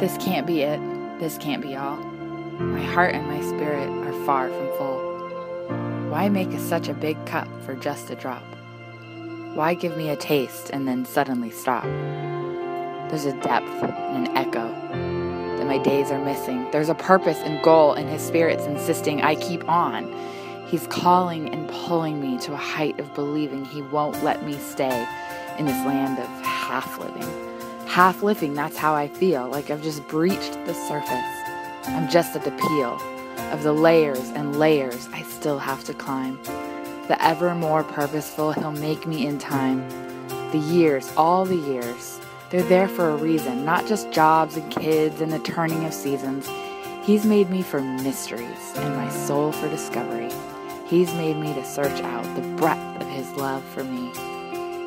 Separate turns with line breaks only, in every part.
This can't be it. This can't be all. My heart and my spirit are far from full. Why make such a big cup for just a drop? Why give me a taste and then suddenly stop? There's a depth and an echo that my days are missing. There's a purpose and goal, and his spirit's insisting I keep on. He's calling and pulling me to a height of believing he won't let me stay in this land of half living. Half living, that's how I feel, like I've just breached the surface. I'm just at the peel of the layers and layers I still have to climb. The ever more purposeful he'll make me in time. The years, all the years, they're there for a reason, not just jobs and kids and the turning of seasons. He's made me for mysteries and my soul for discovery. He's made me to search out the breadth of His love for me.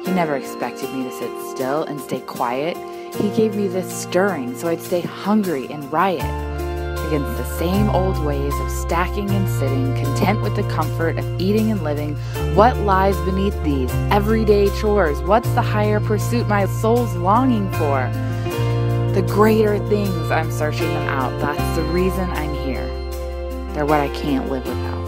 He never expected me to sit still and stay quiet. He gave me this stirring so I'd stay hungry and riot against the same old ways of stacking and sitting, content with the comfort of eating and living. What lies beneath these everyday chores? What's the higher pursuit my soul's longing for? The greater things I'm searching them out. That's the reason I'm here. They're what I can't live without.